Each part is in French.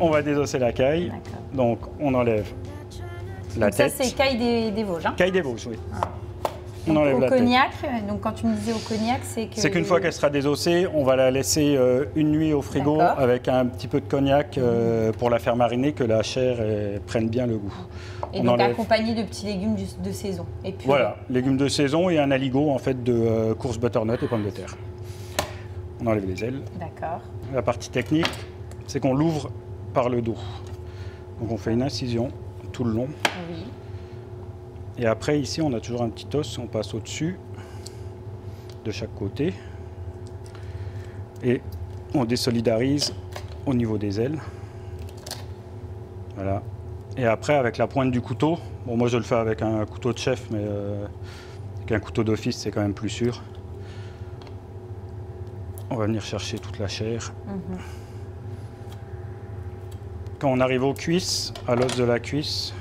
On va désosser la caille. Donc on enlève la Donc ça, tête. c'est caille des, des Vosges. hein. Caille des Vosges, oui. On Donc, enlève au la tête. cognac, donc quand tu me disais au cognac, c'est que. C'est qu'une fois qu'elle sera désossée, on va la laisser euh, une nuit au frigo avec un petit peu de cognac euh, pour la faire mariner, que la chair euh, prenne bien le goût. Et on donc enlève. accompagné de petits légumes de saison. Et puis, Voilà, légumes de saison et un aligot en fait de euh, courge butternut et pommes de terre. On enlève les ailes. D'accord. La partie technique, c'est qu'on l'ouvre par le dos. Donc on fait une incision tout le long. Oui. Et après, ici, on a toujours un petit os, on passe au-dessus de chaque côté. Et on désolidarise au niveau des ailes. Voilà. Et après, avec la pointe du couteau, bon, moi je le fais avec un couteau de chef, mais euh, avec un couteau d'office, c'est quand même plus sûr. On va venir chercher toute la chair. Mhm. Quand on arrive aux cuisses, à l'os de la cuisse,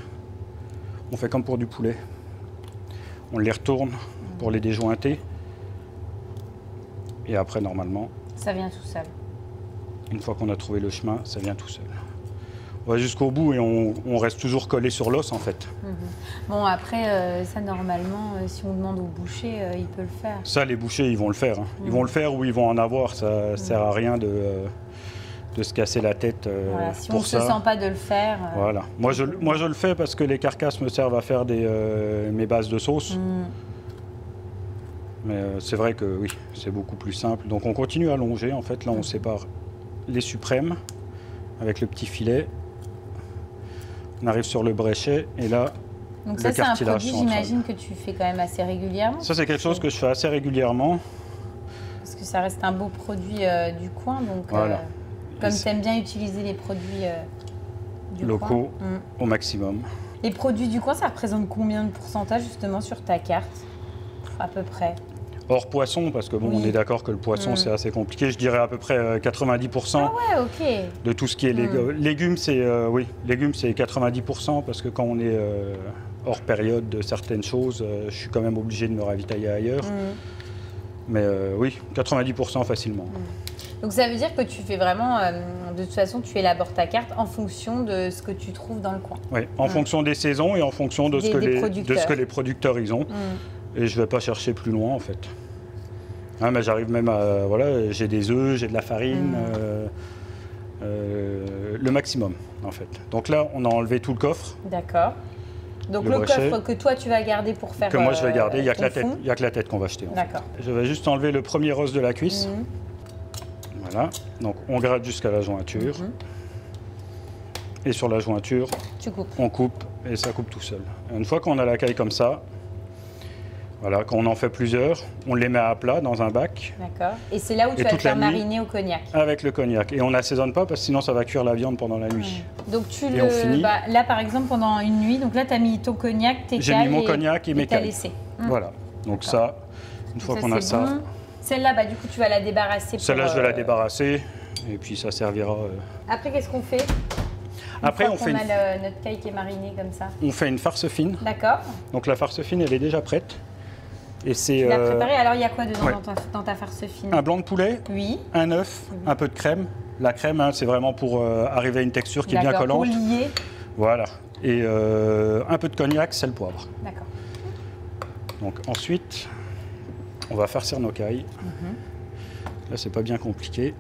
on fait comme pour du poulet. On les retourne pour les déjointer. Et après, normalement, Ça vient tout seul. une fois qu'on a trouvé le chemin, ça vient tout seul. On va jusqu'au bout et on, on reste toujours collé sur l'os en fait. Bon, après, euh, ça, normalement, euh, si on demande au boucher, euh, il peut le faire. Ça, les bouchers, ils vont le faire. hein. Ils vont le faire ou ils vont en avoir. Ça ne sert à rien de, de se casser la tête euh, Voilà, Si on ne se sent pas de le faire. euh, Voilà. Moi je, moi, je le fais parce que les carcasses me servent à faire des, euh, mes bases de sauce. mm, Mais c'est vrai que oui, c'est beaucoup plus simple. Donc on continue à longer. En fait, là, on sépare les suprêmes avec le petit filet. On arrive sur le bréchet et là, Donc Le ça, c'est un produit, j'imagine, que tu fais quand même assez régulièrement. ça c'est quelque chose que je fais assez régulièrement. Parce que ça reste un beau produit du coin. Donc, Voilà. Euh, comme tu aimes bien utiliser les produits euh, du Locaux. coin. mm. Au maximum. Les produits du coin, ça représente combien de pourcentage justement sur ta carte? À peu près. Hors poisson, parce que bon, Oui. on est d'accord que le poisson Mm. c'est assez compliqué. Je dirais à peu près euh, 90%. Ah ouais, de tout ce qui est Mm. légu- légumes, c'est euh, oui, légumes c'est 90% parce que quand on est euh, hors période de certaines choses, euh, je suis quand même obligé de me ravitailler ailleurs. Mm. Mais euh, oui, 90% facilement. Donc ça veut dire que tu fais vraiment, euh, de toute façon, tu élabores ta carte en fonction de ce que tu trouves dans le coin. Oui, en Mm. fonction des saisons et en fonction de, Des- ce, que les, de producteurs. ce que les producteurs ils ont. Mm. Et je vais pas chercher plus loin en fait. Hein, mais j'arrive même à voilà, j'ai des œufs, j'ai de la farine, Mm. euh, euh, le maximum en fait. Donc là, on a enlevé tout le coffre D'accord. Donc Le coffre que toi tu vas garder pour faire que moi je vais euh, garder. Il y a que la tête, y a que la tête qu'on va fait. D'accord. Je vais juste enlever le premier os de la cuisse. Mhm. Voilà. Donc on gratte jusqu'à la jointure. Mhm. Et sur la jointure, Tu on coupe et ça coupe tout seul. Une fois qu'on a la caille comme ça, voilà, quand on en fait plusieurs, on les met à plat dans un bac D'accord. Et c'est là où tu Et vas le faire mariner au cognac. avec le cognac. Et on n'assaisonne pas parce que sinon ça va cuire la viande pendant la nuit. Donc tu Et le. on finit. bah, là par exemple pendant une nuit, donc là tu as mis ton cognac, tes J'ai cailles. mis mon cognac et mes t'as cailles. laissé. Mm. Voilà. Donc ça, une fois qu'on a ça, bon. Celle-là, bah, du coup, tu vas la débarrasser. pour, celle-là je vais euh, la débarrasser et puis ça servira. euh. Après, qu'est-ce qu'on fait? Une Après on fait, une, a le- notre caille qui est marinée comme ça. on fait une farce fine. D'accord. Donc la farce fine elle est déjà prête. Et c'est Tu l'as euh, préparée. Alors, il y a quoi dedans ouais. dans, ta, dans ta farce fine? Un blanc de poulet, Oui. un œuf, un peu de crème. La crème, hein, c'est vraiment pour euh, arriver à une texture qui est bien D'accord, Pour collante. lier. Voilà. Et euh, un peu de cognac, sel, poivre. D'accord. Donc ensuite, on va farcir nos cailles. Mhm. Là, c'est pas bien compliqué.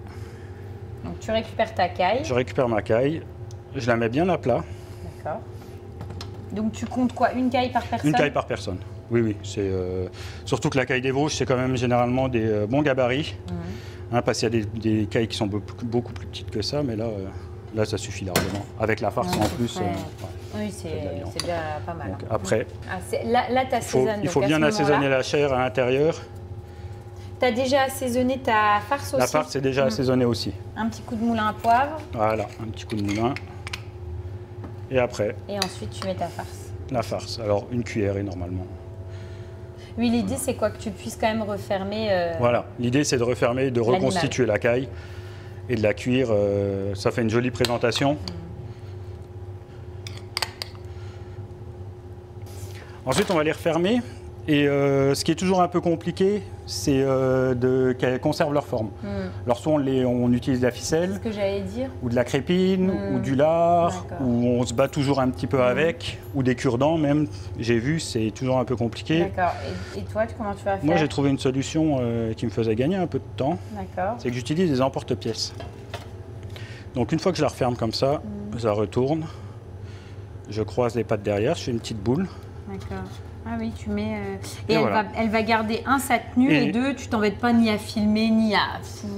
Donc, tu récupères ta caille. Je récupère ma caille, je la mets bien à plat. D'accord. Donc, tu comptes quoi? Une caille par personne? Une caille par personne. Oui, oui. C'est euh, surtout que la caille des Vosges, c'est quand même généralement des euh, bons gabarits. Hein, parce qu'il y a des, des cailles qui sont beaucoup, plus petites que ça, mais là, euh, là, ça suffit largement. Avec la farce Ouais, en plus. ouais. ouais. Oui, c'est déjà pas mal. Donc hein. après, Ah, là, là tu il faut, assaisonnes. il faut bien assaisonner la chair à l'intérieur. Tu as déjà assaisonné ta farce aussi La farce est déjà Mm. assaisonnée aussi. Un petit coup de moulin à poivre Voilà, un petit coup de moulin. Et après, et ensuite tu mets ta farce. la farce. Alors, une cuillère normalement. Oui, l'idée c'est quoi? Que tu puisses quand même refermer. euh, Voilà, l'idée c'est de refermer, de reconstituer la caille et de la cuire. euh, ça fait une jolie présentation. Ensuite, on va les refermer. Et euh, ce qui est toujours un peu compliqué, c'est euh, qu'elles conservent leur forme. hmm, Alors, soit on, les- on utilise de la ficelle, que dire. ou de la crépine, Mm. ou du lard, ou on se bat toujours un petit peu avec, ou des cure-dents même. J'ai vu, c'est toujours un peu compliqué. D'accord. Et, et toi, comment tu vas faire Moi, j'ai trouvé une solution euh, qui me faisait gagner un peu de temps. D'accord. c'est que j'utilise des emporte-pièces. Donc une fois que je la referme comme ça, Mm. je la retourne, je croise les pattes derrière, je fais une petite boule. D'accord. Ah oui, tu mets. euh, Et, Et elle, voilà. va, elle va garder un sa tenue Et- et, deux, tu t'embêtes pas ni à filmer ni à.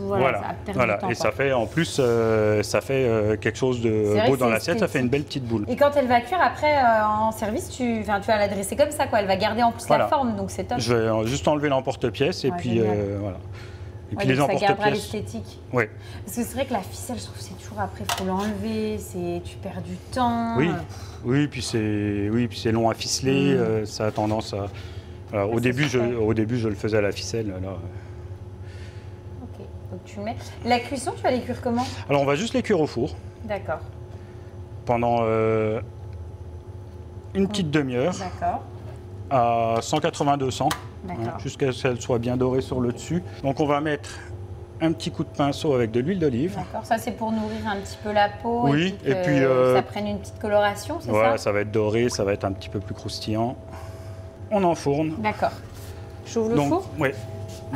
Voilà, ça va perdre voilà. temps. et quoi. ça fait en plus, euh, ça fait euh, quelque chose de beau dans l'assiette, ça fait une belle petite boule. Et quand elle va cuire, après, en service, tu, enfin, tu vas la dresser comme ça, quoi. Elle va garder en plus Voilà. la forme, donc c'est top. Je vais juste enlever l'emporte-pièce et Ouais, puis voilà. Et Ouais, puis les donc ça gardera l'esthétique. Oui, Parce que c'est vrai que la ficelle, je trouve, c'est toujours après, il faut l'enlever, c'est, tu perds du temps. oui, Euh, oui, puis c'est, oui, puis c'est long à ficeler, Mm. euh, ça a tendance à. au début, je, super. au début, je le faisais à la ficelle. là. Ok, donc tu le mets. La cuisson, tu vas les cuire comment? Alors, on va juste les cuire au four D'accord, pendant euh, une petite demi-heure. d'accord, à 180-200, d'accord. Hein, jusqu'à ce qu'elle soit bien dorée sur le dessus. Donc on va mettre un petit coup de pinceau avec de l'huile d'olive. D'accord, ça c'est pour nourrir un petit peu la peau Oui, et puis, et puis, euh, ça prenne une petite coloration, c'est Voilà, ça ça va être doré, ça va être un petit peu plus croustillant. On enfourne. D'accord. J'ouvre le Donc, four ouais.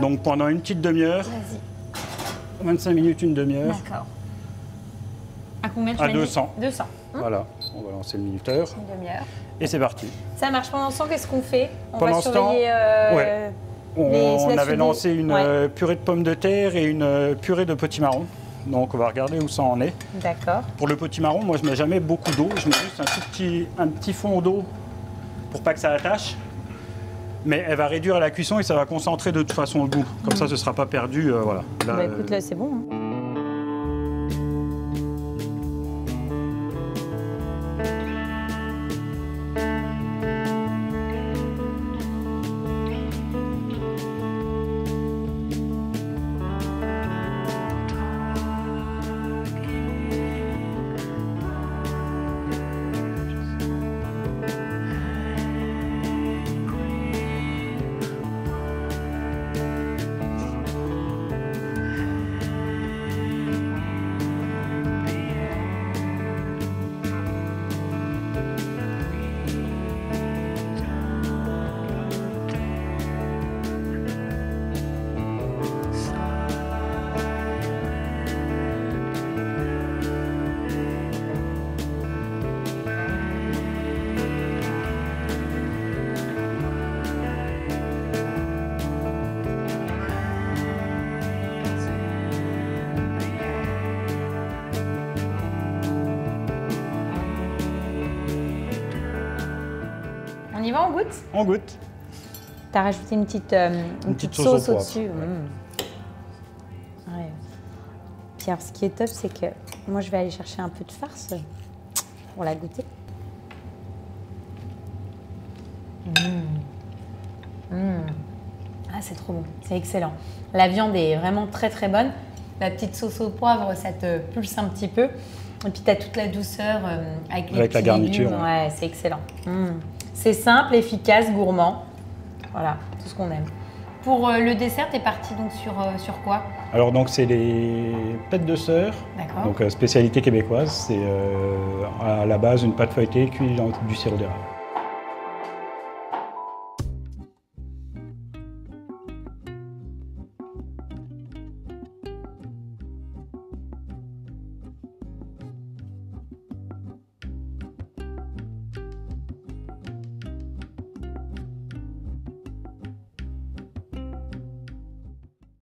Donc pendant une petite demi-heure, Vas-y. 25 minutes, une demi-heure. D'accord. À combien tu À m'as dit 200. 200. Hum, Voilà, on va lancer le minuteur Une demi-heure. et c'est parti. Ça marche pendant ce temps, qu'est-ce qu'on fait On Pendant va ce temps, surveiller. euh, ouais. On, avait lancé une ouais. euh, purée de pommes de terre et une euh, purée de potimarron. Donc on va regarder où ça en est. D'accord. Pour le potimarron, moi je mets jamais beaucoup d'eau, je mets juste un tout petit, un petit fond d'eau pour pas que ça attache. Mais elle va réduire la cuisson et ça va concentrer de toute façon le goût. Comme ça, ce sera pas perdu. euh, voilà. Là, Bah écoute, là c'est bon. hein. Goûte on goûte. T'as rajouté une petite, euh, une petite petite sauce sauce, au poivre, au-dessus. Mmh. Ouais. Puis alors, ce qui est top, c'est que moi, je vais aller chercher un peu de farce pour la goûter. Mmh. Mmh. Ah, c'est trop bon. C'est excellent. La viande est vraiment très très bonne. La petite sauce au poivre, ça te pulse un petit peu. Et puis, tu as toute la douceur euh, avec, les la garniture, légumes. Ouais, c'est excellent. C'est simple, efficace, gourmand. Voilà, tout ce qu'on aime. Pour euh, le dessert, t'es parti donc sur, euh, sur quoi? Alors donc c'est les pâtes de sœur, D'accord. donc euh, spécialité québécoise. C'est euh, à la base une pâte feuilletée cuite dans du sirop d'érable.